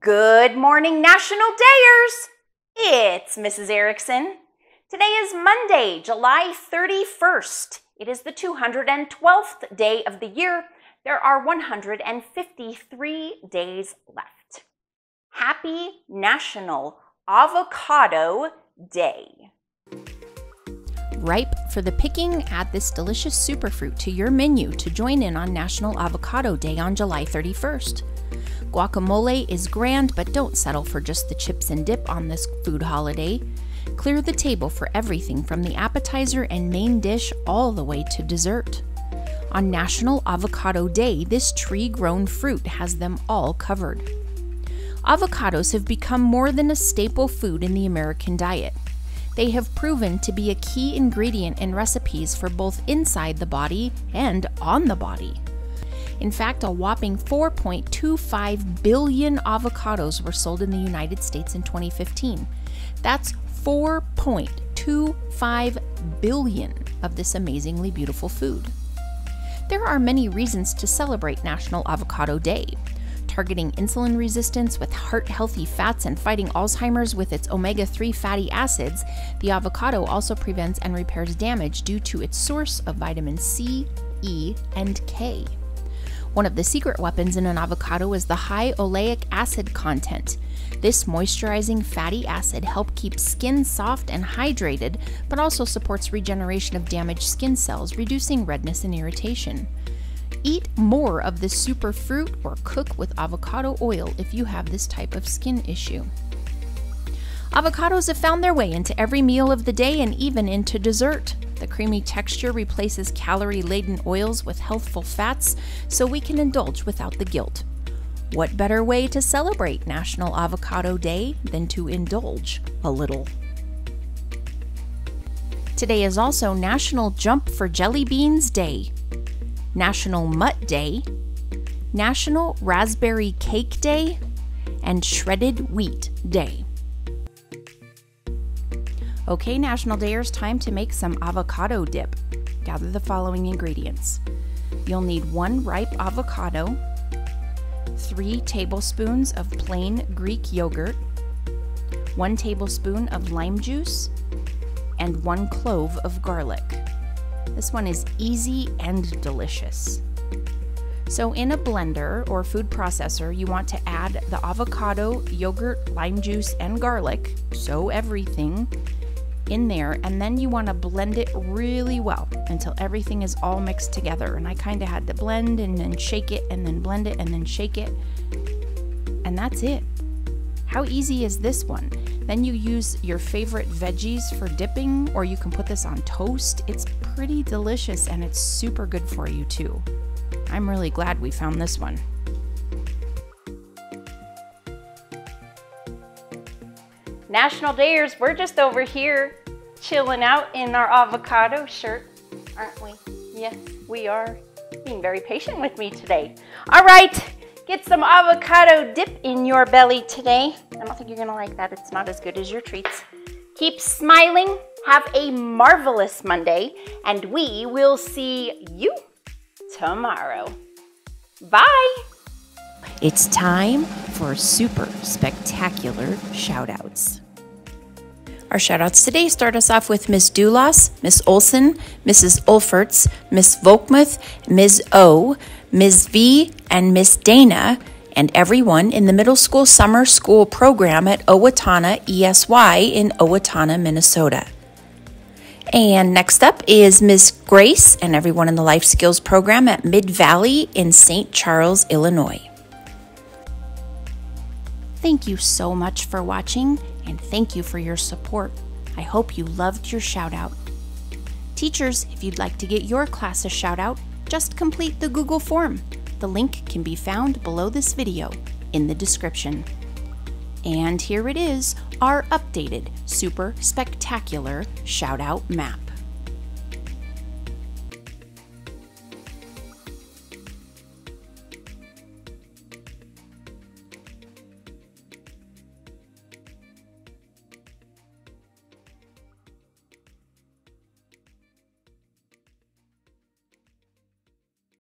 Good morning, National Dayers! It's Mrs. Erickson. Today is Monday, July 31st. It is the 212th day of the year. There are 153 days left. Happy National Avocado Day. Ripe for the picking, add this delicious superfruit to your menu to join in on National Avocado Day on July 31st. Guacamole is grand, but don't settle for just the chips and dip on this food holiday. Clear the table for everything from the appetizer and main dish all the way to dessert. On National Avocado Day, this tree grown fruit has them all covered. Avocados have become more than a staple food in the American diet. They have proven to be a key ingredient in recipes for both inside the body and on the body. In fact, a whopping 4.25 billion avocados were sold in the United States in 2015. That's 4.25 billion of this amazingly beautiful food. There are many reasons to celebrate National Avocado Day. Targeting insulin resistance with heart healthy fats and fighting Alzheimer's with its omega 3 fatty acids, the avocado also prevents and repairs damage due to its source of vitamin C, E, and K. One of the secret weapons in an avocado is the high oleic acid content. This moisturizing fatty acid helps keep skin soft and hydrated, but also supports regeneration of damaged skin cells, reducing redness and irritation. Eat more of this super fruit or cook with avocado oil if you have this type of skin issue. Avocados have found their way into every meal of the day and even into dessert. The creamy texture replaces calorie laden oils with healthful fats so we can indulge without the guilt. What better way to celebrate National Avocado Day than to indulge a little? Today is also National Jump for Jelly Beans Day, National Mutt Day, National Raspberry Cake Day, and Shredded Wheat Day. Okay, National Dayers, time to make some avocado dip. Gather the following ingredients. You'll need one ripe avocado, three tablespoons of plain Greek yogurt, one tablespoon of lime juice, and one clove of garlic. This one is easy and delicious. So, in a blender or food processor, you want to add the avocado, yogurt, lime juice, and garlic, so everything, in there and then you want to blend it really well until everything is all mixed together. And I kind of had to blend and then shake it and then blend it and then shake it. And that's it. How easy is this one? Then you use your favorite veggies for dipping, or you can put this on toast. It's pretty delicious and it's super good for you too. I'm really glad we found this one. National Dayers, we're just over here chilling out in our avocado shirt, aren't we? Yes, we are. Being very patient with me today. All right, get some avocado dip in your belly today. I don't think you're gonna like that. It's not as good as your treats. Keep smiling. Have a marvelous Monday, and we will see you tomorrow. Bye. It's time for super spectacular shoutouts. Our shoutouts today start us off with Miss Dulas, Miss Olson, Mrs. Ulferts, Miss Volkmuth, Ms. O, Ms. V, and Miss Dana, and everyone in the middle school summer school program at Owatonna ESY in Owatonna, Minnesota. And next up is Miss Grace and everyone in the life skills program at Mid Valley in St. Charles, Illinois. Thank you so much for watching and thank you for your support. I hope you loved your shout out. Teachers, if you'd like to get your class a shout out, just complete the Google form. The link can be found below this video in the description. And here it is, our updated super spectacular shout out map.